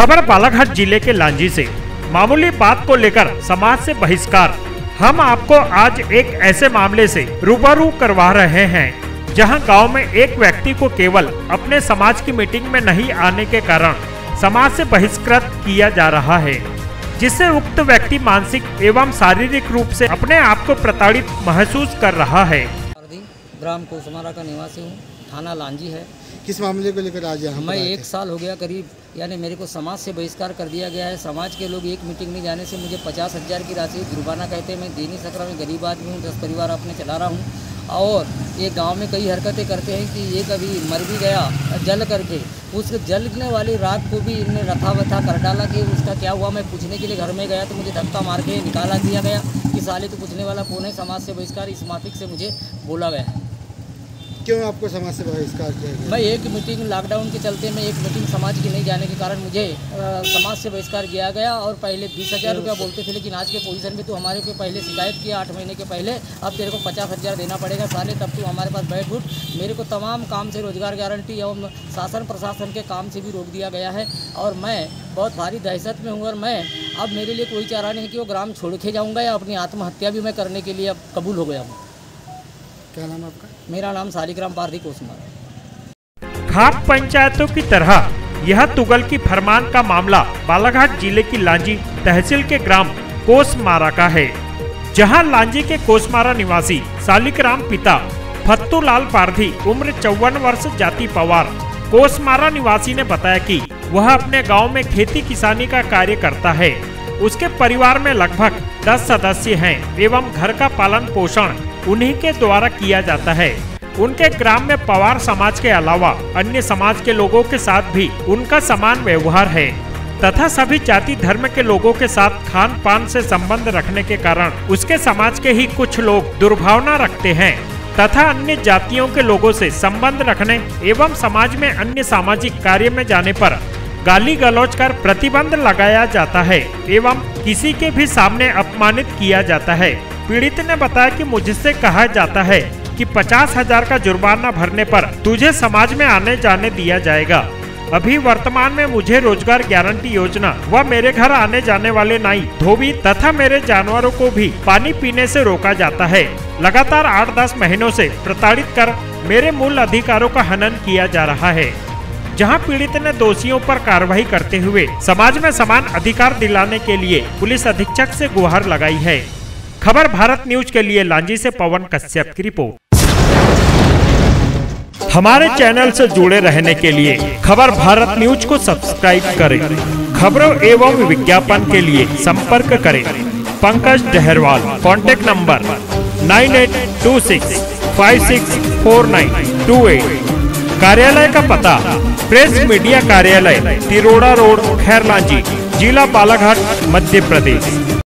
खबर बालाघाट ज़िले के लांजी से। मामूली बात को लेकर समाज से बहिष्कार। हम आपको आज एक ऐसे मामले से रूबरू करवा रहे हैं जहाँ गाँव में एक व्यक्ति को केवल अपने समाज की मीटिंग में नहीं आने के कारण समाज से बहिष्कृत किया जा रहा है जिससे उक्त व्यक्ति मानसिक एवं शारीरिक रूप से अपने आप को प्रताड़ित महसूस कर रहा है। ग्राम कोसमारा का निवासी हूँ थाना लांजी है। किस मामले को लेकर आज मैं एक साल हो गया करीब यानी मेरे को समाज से बहिष्कार कर दिया गया है। समाज के लोग एक मीटिंग में जाने से मुझे पचास हज़ार की राशि जुर्माना कहते हैं। मैं दे नहीं सक रहा मैं गरीब आदमी हूँ, दस परिवार अपने चला रहा हूँ। और ये गाँव में कई हरकतें करते हैं कि ये कभी मर भी गया, जल करके। उस जलने वाली रात को भी इनने रथा वथा कर डाला कि उसका क्या हुआ? मैं पूछने के लिए घर में गया तो मुझे धक्का मार के निकाला दिया गया। कि साले तो पूछने वाला कौन है? समाज से बहिष्कार, इस माफिक से मुझे बोला गया। क्यों आपको समाज से बहिष्कार किया गया? मैं एक मीटिंग लॉकडाउन के चलते मैं एक मीटिंग समाज की नहीं जाने के कारण मुझे अ, समाज से बहिष्कार किया गया और पहले बीस हज़ार रुपया बोलते थे लेकिन आज के पोजीशन में तू हमारे को पहले शिकायत किया आठ महीने के पहले। अब तेरे को पचास हज़ार देना पड़ेगा साले तब तू हमारे पास बैठ उठ। मेरे को तमाम काम से रोज़गार गारंटी एवं शासन प्रशासन के काम से भी रोक दिया गया है और मैं बहुत भारी दहशत में हूँ और मैं अब मेरे लिए कोई चारा नहीं कि वो ग्राम छोड़ के जाऊँगा या अपनी आत्महत्या भी मैं करने के लिए अब कबूल हो गया हूँ। क्या नाम आपका? मेरा नाम सालिग्राम पारदी कोसमार है खाप पंचायतों की तरह, यह तुगल की फरमान का मामला बालाघाट ज़िले की लांजी तहसील के ग्राम कोसमारा का है, जहाँ लांजी के कोसमारा निवासी सालिकराम पिता फत्तूलाल पारधी उम्र चौवन वर्ष जाति पवार कोसमारा निवासी ने बताया कि वह अपने गाँव में खेती किसानी का कार्य करता है। उसके परिवार में लगभग 10 सदस्य हैं एवं घर का पालन पोषण उन्हीं के द्वारा किया जाता है। उनके ग्राम में पवार समाज के अलावा अन्य समाज के लोगों के साथ भी उनका समान व्यवहार है। तथा सभी जाति धर्म के लोगों के साथ खान पान से संबंध रखने के कारण उसके समाज के ही कुछ लोग दुर्भावना रखते हैं। तथा अन्य जातियों के लोगों से संबंध रखने एवं समाज में अन्य सामाजिक कार्य में जाने पर गाली गलौज कर प्रतिबंध लगाया जाता है एवं किसी के भी सामने अपमानित किया जाता है। पीड़ित ने बताया कि मुझसे कहा जाता है कि पचास हज़ार का जुर्माना भरने पर तुझे समाज में आने जाने दिया जाएगा। अभी वर्तमान में मुझे रोज़गार गारंटी योजना व मेरे घर आने जाने वाले नाई धोबी तथा मेरे जानवरों को भी पानी पीने से रोका जाता है। लगातार आठ दस महीनों से प्रताड़ित कर मेरे मूल अधिकारों का हनन किया जा रहा है। जहाँ पीड़ित ने दोषियों पर कार्रवाई करते हुए समाज में समान अधिकार दिलाने के लिए पुलिस अधीक्षक से गुहार लगाई है। खबर भारत न्यूज़ के लिए लांजी से पवन कश्यप की रिपोर्ट। हमारे चैनल से जुड़े रहने के लिए खबर भारत न्यूज़ को सब्सक्राइब करें। खबरों एवं विज्ञापन के लिए संपर्क करें। Pankaj Daharwal contact number nine eight two six five six four nine two eight. कार्यालय का पता, प्रेस मीडिया कार्यालय, तिरोड़ा रोड खैरलांजी जिला बालाघाट, मध्य प्रदेश।